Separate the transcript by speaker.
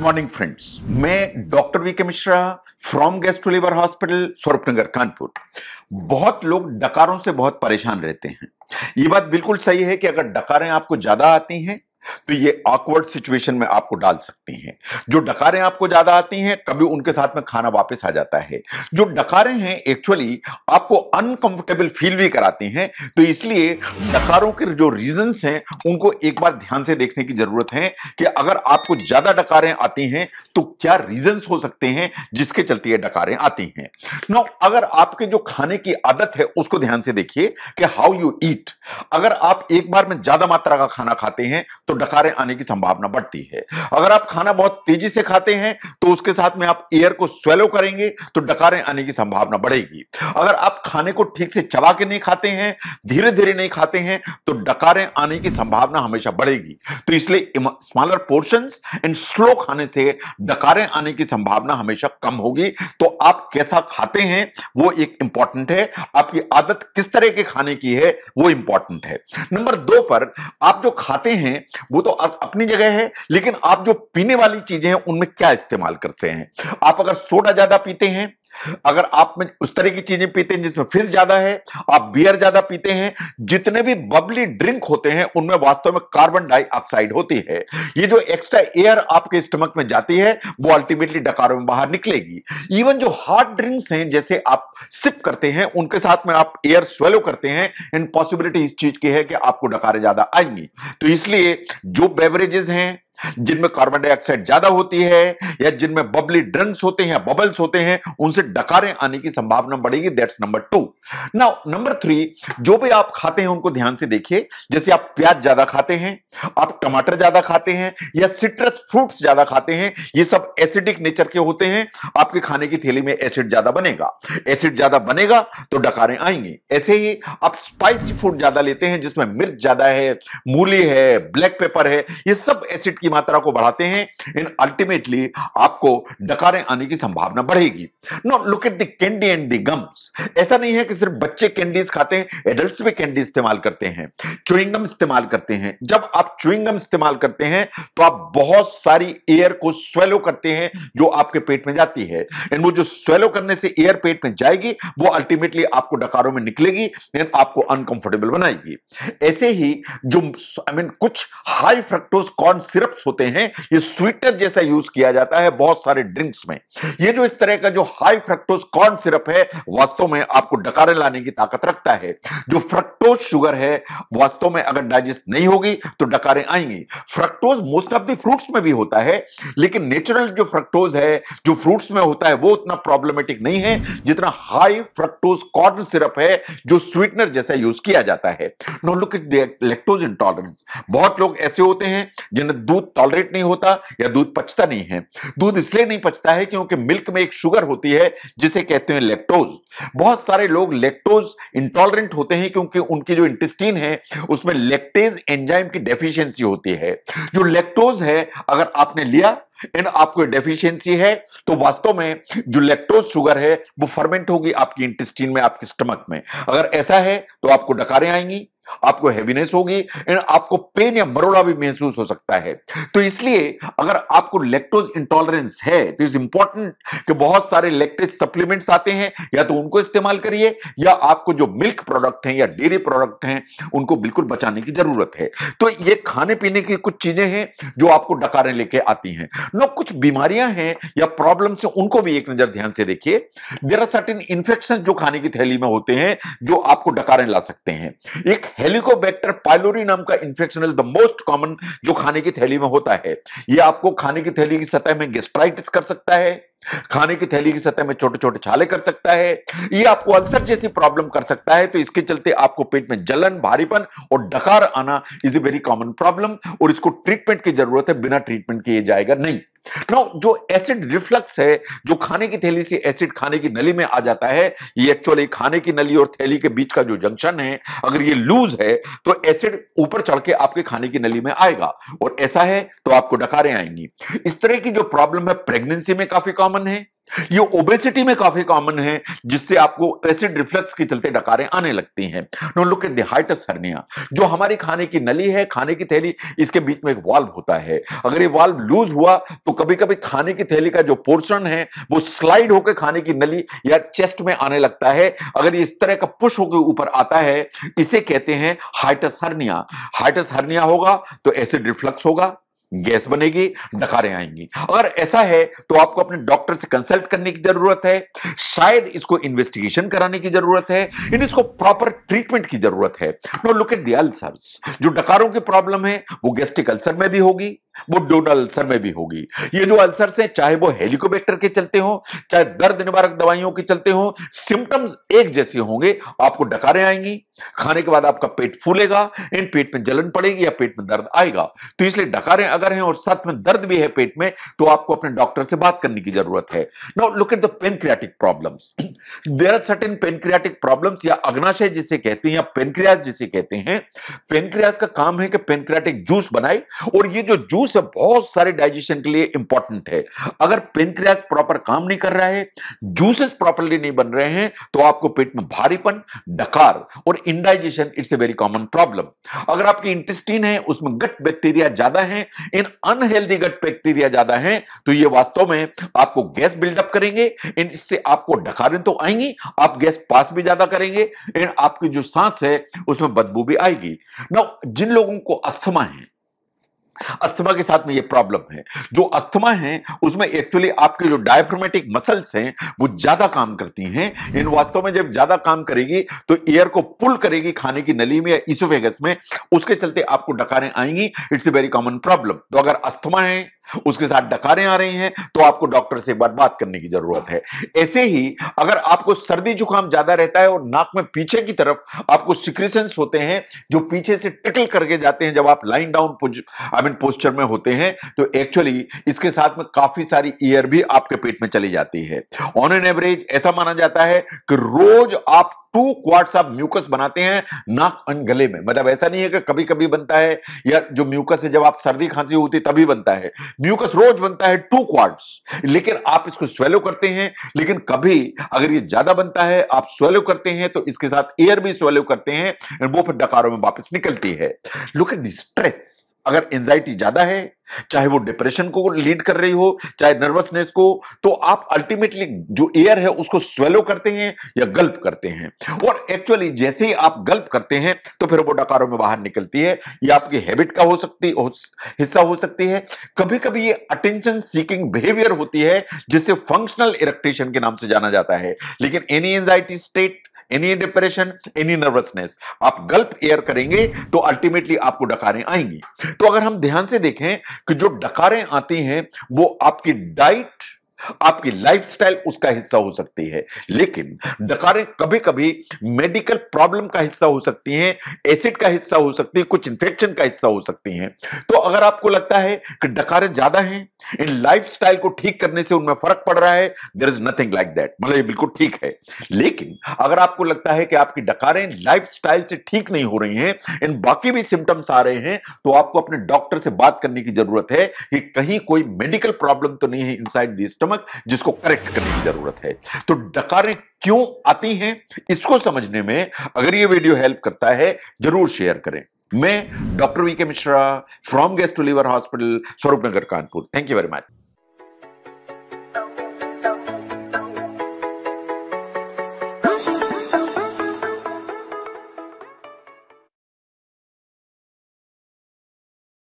Speaker 1: Morning friends मैं doctor V K Mishra from gastro liver hospital Swaroop Nagar Kanpur बहुत लोग डकारों से बहुत परेशान रहते हैं। ये बात बिल्कुल सही है कि अगर डकारें आपको ज़्यादा आती हैं तो ये ऑकवर्ड सिचुएशन में आपको डाल सकती हैं। जो डकारें आपको ज़्यादा आती हैं, कभी उनके साथ में खाना वापस आ जाता है। जो डकारें हैं एक्चुअली आपको अनकंफर्टेबल फील भी कराती हैं। तो इसलिए डकारों के जो रीजंस हैं, उनको एक बार ध्यान से देखने की ज़रूरत है कि अगर आपको ज़्यादा डकारें आती हैं तो क्या रीजंस हो सकते हैं जिसके चलते ये डकारें आती हैं। नो अगर आपके जो खाने की आदत है, उसको ध्यान से देखिए कि हाउ यू ईट अगर आप एक बार में ज़्यादा मात्रा का खाना खाते हैं तो डकारें आने की संभावना बढ़ती है। अगर आप खाना बहुत तेज़ी से खाते हैं तो उसके साथ में आप एयर को स्वेलो करेंगे तो डकारें आने की संभावना बढ़ेगी। अगर आप खाने को ठीक से चबा के नहीं खाते हैं धीरे धीरे नहीं खाते हैं तो डकारें आने की संभावना हमेशा बढ़ेगी। तो इसलिए स्मॉलर पोर्शन एंड स्लो खाने से डकारें आने की संभावना हमेशा कम होगी। तो आप कैसा खाते हैं, वो एक इंपॉर्टेंट है। आपकी आदत किस तरह के खाने की है, वो इंपॉर्टेंट है। नंबर दो पर आप जो खाते हैं वो तो अपनी जगह है, लेकिन आप जो पीने वाली चीज़ें हैं, उनमें क्या इस्तेमाल करते हैं? आप अगर सोडा ज़्यादा पीते हैं अगर आप में उस तरह की चीज़ें पीते हैं जिसमें फ़िश ज़्यादा है, आप बियर ज़्यादा पीते हैं, जितने भी बबली ड्रिंक होते हैं, उनमें वास्तव में कार्बन डाइऑक्साइड होती है। ये जो एक्स्ट्रा एयर आपके स्टमक में जाती है, वो अल्टीमेटली डकारों में बाहर निकलेगी। इवन जो हार्ड ड्रिंक्स हैं, जैसे आप सिप करते हैं, उनके साथ में आप एयर स्वेलो करते हैं इन पॉसिबिलिटी इस चीज़ की है कि आपको डकारें ज़्यादा आएँगी। तो इसलिए जो बेवरेजेस हैं जिनमें कार्बन डाइऑक्साइड ज़्यादा होती है या जिनमें बबली ड्रिंक्स होते हैं बबल्स होते हैं, उनसे डकारें आने की संभावना बढ़ेगी। That's number two now number three जो भी आप खाते हैं, उनको ध्यान से देखिए। जैसे आप प्याज ज़्यादा खाते हैं, आप टमाटर ज़्यादा खाते हैं या सिट्रस फ्रूट्स ज़्यादा खाते हैं, ये सब एसिडिक नेचर के होते हैं। आपके खाने की थैली में एसिड ज़्यादा बनेगा। एसिड ज़्यादा बनेगा तो डकारें आएँगी। ऐसे ही आप स्पाइसी फ़ूड ज़्यादा लेते हैं, जिसमें मिर्च ज़्यादा है, मूली है ब्लैक पेपर है, ये सब एसिड की मात्रा को बढ़ाते हैं इन अल्टीमेटली आपको डकारें आने की संभावना बढ़ेगी। Now look at the candy and the gums ऐसा नहीं है कि सिर्फ़ बच्चे कैंडीज खाते हैं एडल्ट्स भी कैंडी इस्तेमाल करते हैं। चुइंगम इस्तेमाल करते हैं। जब आप चुइंगम इस्तेमाल करते हैं तो आप बहुत सारी एयर को स्वेलो करते हैं जो आपके पेट में जाती है। एंड वो जो स्वेलो करने से एयर पेट में जाएगी वो अल्टीमेटली आपको डकारों में निकलेगी एंड आपको अनकंफर्टेबल बनाएगी। ऐसे ही जो आई I मीन mean, कुछ high fructose corn syrup syrups होते हैं, ये स्वीटनर जैसा यूज़ किया जाता है बहुत सारे ड्रिंक्स में। ये जो इस तरह का जो हाई फ्रक्टोज कॉर्न सिरप है, वास्तव में आपको डकारे लाने की ताकत रखता है। जो फ्रक्टोज शुगर है, वास्तव में अगर डाइजेस्ट नहीं होगी तो डकारें आएँगी। Fructose most of the fruits में भी होता है, लेकिन नेचुरल जो फ्रक्टोज है, जो फ्रूट्स में होता है, वो उतना प्रॉब्लमेटिक नहीं है, जितना हाई फ्रक्टोज कॉर्न सिरप है, जो स्वीटनर जैसा यूज़ किया जाता है। Now look at lactose intolerance बहुत लोग ऐसे होते हैं, जिन्हें दूध टॉलरेट नहीं होता या दूध पचता नहीं है। दूध इसलिए नहीं पचता है क्योंकि मिल्क में एक शुगर होती है, जिसे कहते हैं लेक्टोज बहुत सारे लोग लेक्टोज इंटॉलरेंट होते हैं क्योंकि उनकी जो इंटेस्टीन है, उसमें लेक्टेज एंजाइम की डेफिशिएंसी होती है। जो लेक्टोज है, अगर आपने लिया इन आपको डेफिशिएंसी है तो वास्तव में जो लेक्टोज शुगर है, वो फर्मेंट होगी आपकी इंटेस्टीन में, आपके स्टमक में। अगर ऐसा है तो आपको डकारें आएँगी। आपको हैवीनेस होगी एंड आपको पेन या मरोड़ा भी महसूस हो सकता है। तो इसलिए अगर आपको लेक्टोज इंटॉलरेंस है तो इज़ इंपॉर्टेंट कि बहुत सारे लेक्टेज सप्लीमेंट्स आते हैं, या तो उनको इस्तेमाल करिए, या आपको जो मिल्क प्रोडक्ट हैं या डेयरी प्रोडक्ट हैं, उनको बिल्कुल बचाने की ज़रूरत है। तो ये खाने पीने की कुछ चीज़ें हैं जो आपको डकारें लेके आती हैं। नो, कुछ बीमारियाँ हैं या प्रॉब्लम से उनको भी एक नज़र ध्यान से देखिए। देर आर सर्टिन इन्फेक्शन जो खाने की थैली में होते हैं, जो आपको डकारें ला सकते हैं। एक हेलिकोबैक्टर पाइलोरी नाम का infection is the most common जो खाने की थैली में होता है। ये आपको खाने की थैली की सतह में गेस्ट्राइटिस कर सकता है, खाने की थैली की सतह में छोटे छोटे छाले कर सकता है, ये आपको अल्सर जैसी प्रॉब्लम कर सकता है तो इसके चलते आपको पेट में जलन, भारीपन और डकार आना is a very common problem और इसको ट्रीटमेंट की ज़रूरत है, बिना ट्रीटमेंट किए जाएगा नहीं। नो जो एसिड रिफ्लक्स है, जो खाने की थैली से एसिड खाने की नली में आ जाता है, ये एक्चुअली खाने की नली और थैली के बीच का जो जंक्शन है, अगर ये लूज है तो एसिड ऊपर चढ़ के आपके खाने की नली में आएगा। और ऐसा है तो आपको डकारें आएँगी। इस तरह की जो प्रॉब्लम है प्रेगनेंसी में काफ़ी कॉमन है। ये ओबेसिटी में काफ़ी कॉमन है, जिससे आपको एसिड रिफ्लक्स के चलते डकारें आने लगती हैं। Now look at hiatus hernia जो हमारी खाने की नली है, खाने की थैली, इसके बीच में एक वाल्व होता है। अगर ये वाल्व लूज हुआ तो कभी कभी खाने की थैली का जो पोर्शन है, वो स्लाइड होकर खाने की नली या चेस्ट में आने लगता है। अगर इस तरह का पुश होकर ऊपर आता है, इसे कहते हैं हाइटस हर्निया हाइटस हर्निया होगा तो एसिड रिफ्लक्स होगा। गैस बनेगी, डकारें आएँगी। अगर ऐसा है तो आपको अपने डॉक्टर से कंसल्ट करने की ज़रूरत है, शायद इसको इन्वेस्टिगेशन कराने की ज़रूरत है इन इसको प्रॉपर ट्रीटमेंट की ज़रूरत है। Now, look at the ulcers. जो डकारों की प्रॉब्लम है, वो गैस्ट्रिक अल्सर में भी होगी। वो डोडल अल्सर में भी होगी। ये जो अल्सर हैं, चाहे वो हेलिकोबैक्टर के चलते हो, चाहे दर्द निवारक दवाइयों के चलते हो सिम्टम्स एक जैसे होंगे, आपको डकारें आएँगी, खाने के बाद आपका पेट फूलेगा, इन पेट में जलन पड़ेगी या पेट में दर्द आएगा। तो इसलिए डकारें अगर हैं और साथ में दर्द भी है पेट में तो आपको अपने डॉक्टर से बात करने की ज़रूरत है। Now look at the pancreatic problems there are certain pancreatic problems या अग्नाशय जिसे कहते हैं, या पेनक्रियाज जिसे कहते हैं। पेनक्रियाज का काम है कि पेनक्रियाटिक जूस बनाए, और ये जो जूस जूस बहुत सारे डाइजेशन के लिए इंपॉर्टेंट है। अगर पेनक्रियास प्रॉपर काम नहीं कर रहा है जूसेस प्रॉपरली नहीं बन रहे हैं तो आपको पेट में भारीपन, डकार और indigestion it's a very common problem अगर आपकी इंटेस्टीन है, उसमें गट बैक्टीरिया ज़्यादा है, इन अनहेल्दी गट बैक्टीरिया ज़्यादा है तो ये वास्तव में आपको गैस बिल्डअप करेंगे इससे आपको डकारें तो आएँगी, आप गैस पास भी ज़्यादा करेंगे आपकी जो सांस है, उसमें बदबू भी आएगी। ना जिन लोगों को अस्थमा है अस्थमा के साथ में ये प्रॉब्लम है। जो अस्थमा है, उसमें एक्चुअली आपके जो डायफ्रोमेटिक मसल्स हैं, वो ज़्यादा काम करती हैं। इन वास्तव में जब ज़्यादा काम करेगी तो एयर को पुल करेगी खाने की नली में या इसोफेगस में, उसके चलते आपको डकारें आएँगी। It's a very common problem तो अगर अस्थमा है, उसके साथ डकारें आ रही हैं तो आपको डॉक्टर से एक बार बात करने की ज़रूरत है। ऐसे ही, अगर आपको सर्दी जुकाम ज़्यादा रहता है और नाक में पीछे की तरफ़ आपको सिक्रेशन होते हैं, जो पीछे से टिकल करके जाते हैं, जब आप lying down I mean posture में होते हैं तो एक्चुअली इसके साथ में काफ़ी सारी ईयर भी आपके पेट में चली जाती है। ऑन एन एवरेज ऐसा माना जाता है कि रोज आप टू क्वार्ट्स आप म्यूकस बनाते हैं, नाक और गले में। मतलब ऐसा नहीं है कि कभी कभी बनता है, या जो म्यूकस है जब आप सर्दी खांसी होती तभी बनता है। म्यूकस रोज बनता है टू क्वार्ट्स लेकिन आप इसको स्वेलो करते हैं, लेकिन कभी अगर ये ज़्यादा बनता है, आप स्वेलो करते हैं तो इसके साथ एयर भी स्वेलो करते हैं वो फिर डकारों में वापस निकलती है। लुक एट स्ट्रेस अगर एंजाइटी ज़्यादा है चाहे वो डिप्रेशन को लीड कर रही हो चाहे नर्वसनेस को तो आप अल्टीमेटली जो एयर है उसको स्वेलो करते हैं या गल्प करते हैं। और एक्चुअली जैसे ही आप गल्प करते हैं तो फिर वो डकारों में बाहर निकलती है। ये आपकी हैबिट का हो सकती हो, हिस्सा हो सकती है। कभी कभी ये अटेंशन सीकिंग बिहेवियर होती है जिसे फंक्शनल इरेक्टेशन के नाम से जाना जाता है। लेकिन any anxiety state any depression any nervousness आप गल्प एयर करेंगे तो अल्टीमेटली आपको डकारें आएँगी। तो अगर हम ध्यान से देखें कि जो डकारें आती हैं, वो आपकी डाइट आपकी लाइफस्टाइल उसका हिस्सा हो सकती है। लेकिन डकारें कभी कभी मेडिकल प्रॉब्लम का हिस्सा हो सकती हैं एसिड का हिस्सा हो सकती है, कुछ इंफेक्शन का हिस्सा हो सकती हैं। तो अगर आपको लगता है कि डकारें ज़्यादा हैं, इन लाइफस्टाइल को ठीक करने से उनमें फ़र्क पड़ रहा है there is nothing like that मतलब ये बिल्कुल ठीक है। लेकिन अगर आपको लगता है कि आपकी डकारें लाइफस्टाइल से ठीक नहीं हो रही हैं, इन बाकी भी सिम्टम्स आ रहे हैं तो आपको अपने डॉक्टर से बात करने की ज़रूरत है कि कहीं कोई मेडिकल प्रॉब्लम तो नहीं है इनसाइड दी स्टमक जिसको करेक्ट करने की ज़रूरत है। तो डकारें क्यों आती हैं, इसको समझने में अगर ये वीडियो हेल्प करता है, ज़रूर शेयर करें। मैं doctor V K Mishra from gastro liver hospital Swaroop Nagar Kanpur. Thank you very much